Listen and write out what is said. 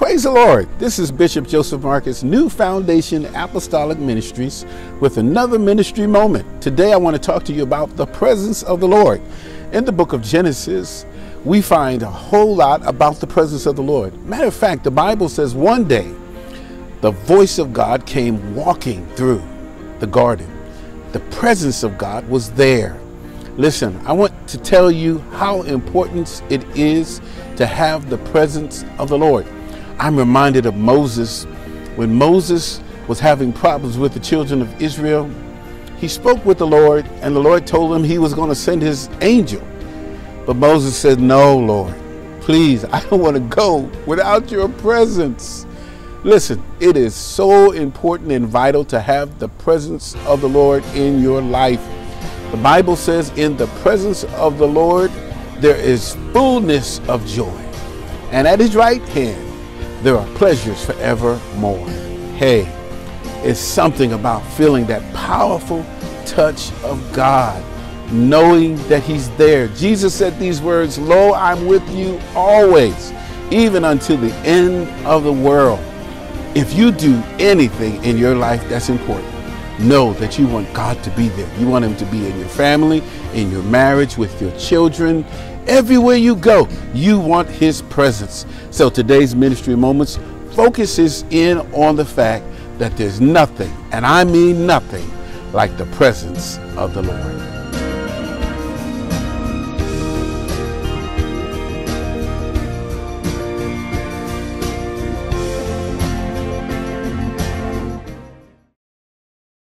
Praise the Lord. This is Bishop Joseph Marcus, New Foundation Apostolic Ministries, with another ministry moment. Today I want to talk to you about the presence of the Lord. In the book of Genesis, we find a whole lot about the presence of the Lord. Matter of fact, the Bible says one day the voice of God came walking through the garden. The presence of God was there. Listen, I want to tell you how important it is to have the presence of the Lord. I'm reminded of Moses when Moses was having problems with the children of Israel. He spoke with the Lord, and the Lord told him he was going to send his angel. But Moses said, No, Lord, please, I don't want to go without your presence. Listen, it is so important and vital to have the presence of the Lord in your life. The Bible says, In the presence of the Lord, there is fullness of joy, and at his right hand, there are pleasures forevermore. Hey, it's something about feeling that powerful touch of God, knowing that He's there. Jesus said these words Lo, I'm with you always, even until the end of the world. If you do anything in your life that's important, know that you want God to be there. You want Him to be in your family, in your marriage, with your children, Everywhere you go, you want His presence. So today's ministry moments focuses in on the fact that there's nothing, and I mean nothing, like the presence of the Lord.